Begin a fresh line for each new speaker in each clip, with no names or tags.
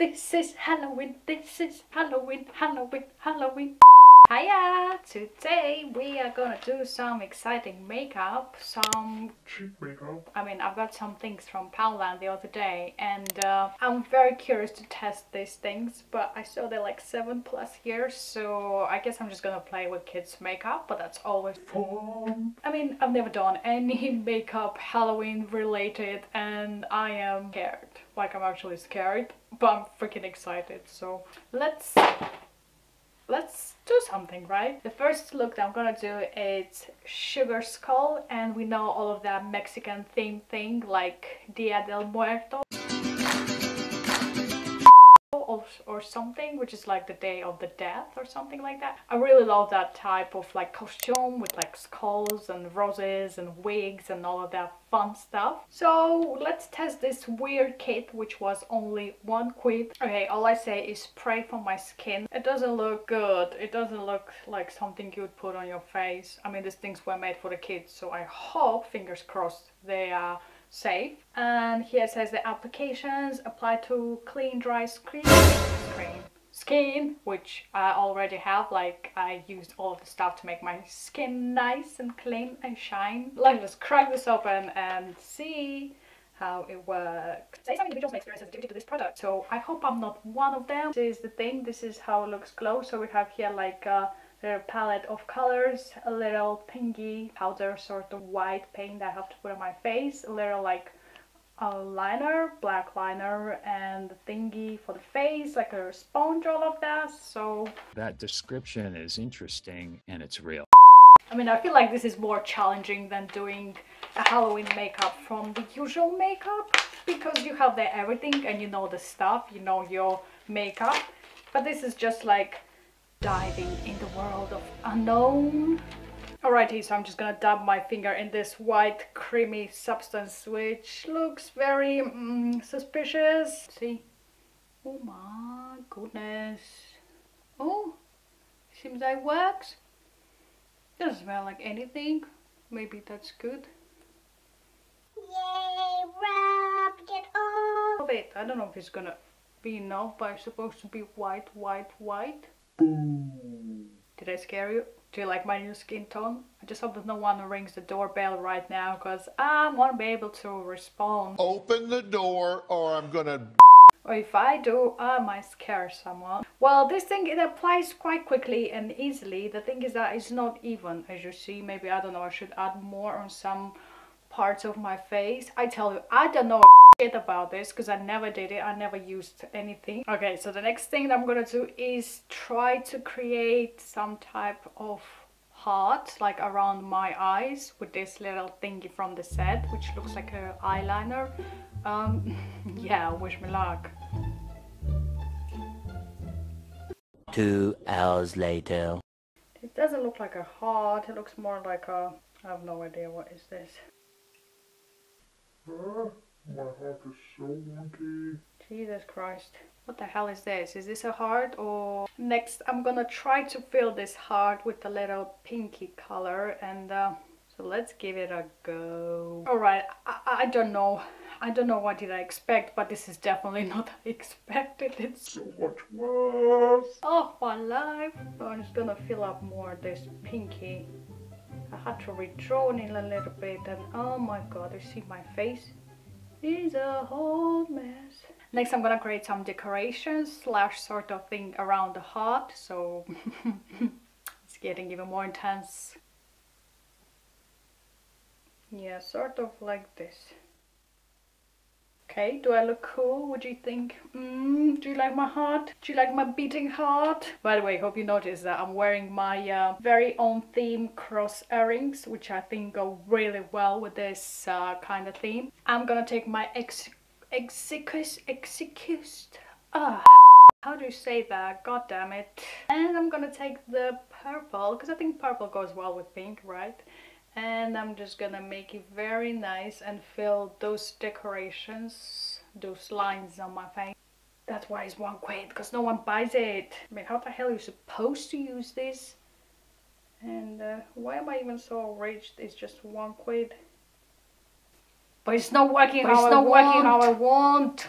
This is Halloween, this is Halloween, Halloween, Halloween. Hiya! Today we are gonna do some exciting makeup, some
cheap makeup.
I mean, I've got some things from Poundland the other day and uh, I'm very curious to test these things, but I saw they're like 7 plus years, so I guess I'm just gonna play with kids' makeup, but that's always
Fun.
I mean, I've never done any makeup Halloween related and I am scared. Like, I'm actually scared, but I'm freaking excited, so let's let's do something, right? The first look that I'm gonna do is Sugar Skull, and we know all of that Mexican theme thing like Dia del Muerto or, something, which is like the Day of the Death or something like that. I really love that type of like costume with like skulls and roses and wigs and all of that fun stuff. So let's test this weird kit, which was only one quid. Okay, all I say is pray for my skin. It doesn't look good. It doesn't look like something you would put on your face. I mean, these things were made for the kids, so I hope, fingers crossed, they are safe. And here says the applications apply to clean, dry skin, skin, which I already have. Like I used all the stuff to make my skin nice and clean and shine. Let's just crack this open and see how it works. Say some individuals may experience sensitivity to this product, so I hope I'm not one of them. This is the thing, this is how it looks glow. So we have here like a little palette of colors, a little pinky powder sort of white paint that I have to put on my face, a little like a liner, black liner, and a thingy for the face, like a sponge, all of that. So
That description is interesting and it's real.
I mean, I feel like this is more challenging than doing a Halloween makeup from the usual makeup because you have there everything and you know the stuff, you know your makeup. But this is just like diving in the world of unknown. Alrighty, so I'm just gonna dab my finger in this white creamy substance which looks very mm, suspicious. See? Oh my goodness. Oh, seems like it works. Doesn't smell like anything. Maybe that's good.
Yay, wrapped it all.
Wait, I don't know if it's gonna be enough, but it's supposed to be white, white, white.
Boom.
Did I scare you? Do you like my new skin tone? I just hope that no one rings the doorbell right now, because I won't be able to respond.
Open the door or I'm gonna
Or if I do, I might scare someone. Well, this thing, it applies quite quickly and easily. The thing is that it's not even, as you see. Maybe, I don't know, I should add more on some parts of my face. I tell you, I don't know shit about this because I never did it. I never used anything. Okay, so the next thing that I'm gonna do is try to create some type of heart like around my eyes with this little thingy from the set which looks like a eyeliner um yeah wish me luck
Two hours later.
it doesn't look like a heart it looks more like a i have no idea what is this
my heart is so wonky.
jesus christ what the hell is this is this a heart or next i'm gonna try to fill this heart with a little pinky color and uh, so let's give it a go all right I, I don't know i don't know what did i expect but this is definitely not I expected it's
So much worse.
Oh, my life! So I'm just gonna fill up more this pinky. I had to redraw it a little bit and oh my god, you see my face? It's a whole mess. Next I'm gonna create some decorations slash sort of thing around the heart, so it's getting even more intense. Yeah, sort of like this. Okay, do I look cool? Would you think? Mm, do you like my heart? Do you like my beating heart? By the way, hope you noticed that I'm wearing my uh, very own theme cross earrings, which I think go really well with this uh, kind of theme. I'm gonna take my ex execus execus ah how do you say that? God damn it. And I'm gonna take the purple, because I think purple goes well with pink, right? And I'm just gonna make it very nice and fill those decorations, those lines on my face. That's why it's one quid, because no one buys it. I mean, how the hell are you supposed to use this? And uh, why am I even so rich? It's just one quid. But it's not working
But
how
it's
I
not
want.
working how I
want.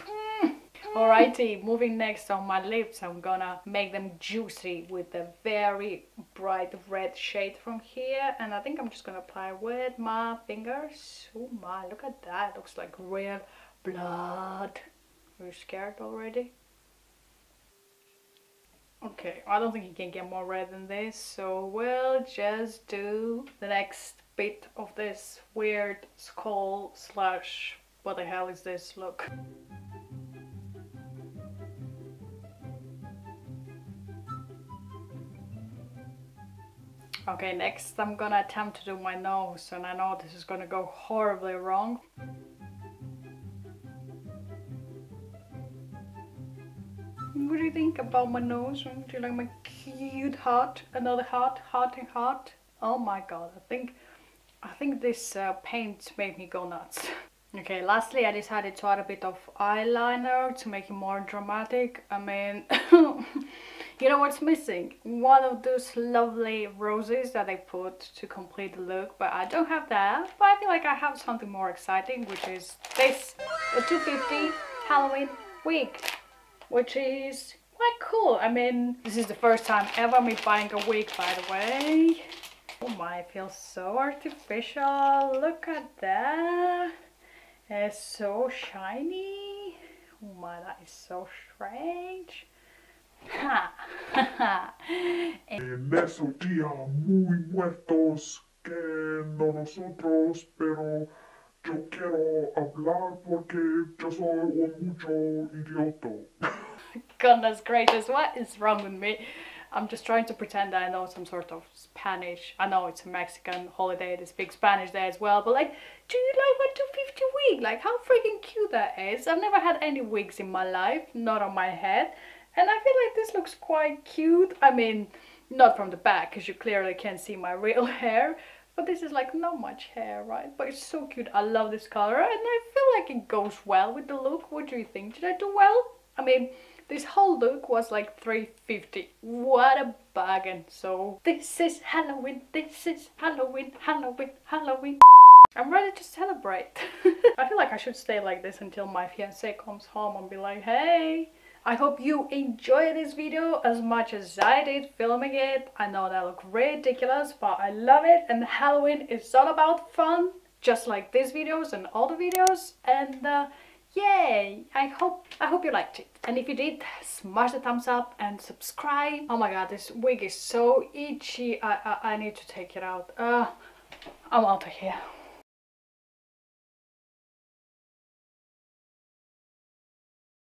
Alrighty, moving next on my lips, I'm gonna make them juicy with a very bright red shade from here. And I think I'm just gonna apply with my fingers. Oh my, look at that. Looks like real blood. Are you scared already? Okay, I don't think you can get more red than this, so we'll just do the next bit of this weird skull slash what the hell is this look. Okay, next I'm gonna attempt to do my nose and I know this is gonna go horribly wrong. What do you think about my nose? Do you like my cute heart? Another heart, heart and heart? Oh my god, I think I think this uh, paint made me go nuts. okay, lastly I decided to add a bit of eyeliner to make it more dramatic. I mean, you know what's missing? One of those lovely roses that I put to complete the look, but I don't have that. But I feel like I have something more exciting, which is this, a 250 Halloween wig which is quite cool. I mean, this is the first time ever me buying a wig, by the way. Oh my, it feels so artificial. Look at that. It's so shiny. Oh my, that is so strange. Ha,
En esos días muy muertos que no nosotros, pero yo quiero hablar porque yo soy un mucho idiota.
Goodness gracious, what is wrong with me? I'm just trying to pretend that I know some sort of Spanish. I know it's a Mexican holiday, they speak Spanish there as well, but like, do you 250 wig? Like, how freaking cute that is. I've never had any wigs in my life, not on my head, and I feel like this looks quite cute. I mean, not from the back, because you clearly can't see my real hair, but this is like not much hair, right? But it's so cute. I love this color, and I feel like it goes well with the look. What do you think? Did I do well? I mean, this whole look was like 350 what a bargain so this is halloween this is halloween halloween halloween i'm ready to celebrate i feel like i should stay like this until my fiance comes home and be like hey I hope you enjoy this video as much as I did filming it. I know that looked ridiculous, but I love it. And Halloween is all about fun, just like these videos and all the videos. And uh, yay i hope i hope you liked it and if you did smash the thumbs up and subscribe oh my god this wig is so itchy i i, I need to take it out uh i'm out of here